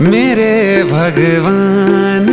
मेरे भगवान।